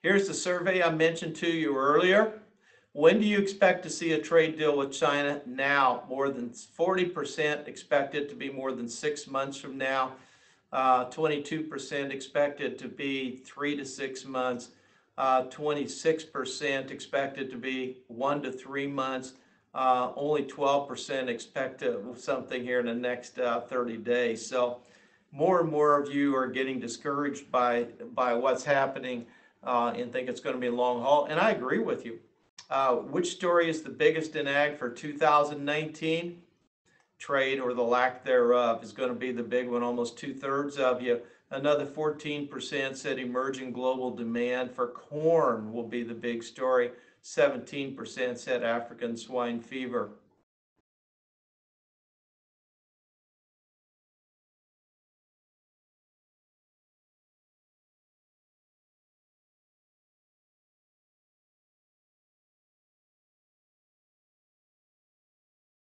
Here's the survey I mentioned to you earlier. When do you expect to see a trade deal with China? Now, more than 40% expected to be more than six months from now. Uh, 22% expected to be three to six months. Uh, 26% expected to be one to three months. Uh, only 12% expect to- something here in the next uh, 30 days. So more and more of you are getting discouraged by, by what's happening uh, and think it's going to be a long haul. And I agree with you. Uh, which story is the biggest in ag for 2019? Trade or the lack thereof is going to be the big one. Almost two thirds of you. Another 14% said emerging global demand for corn will be the big story. 17% said African swine fever.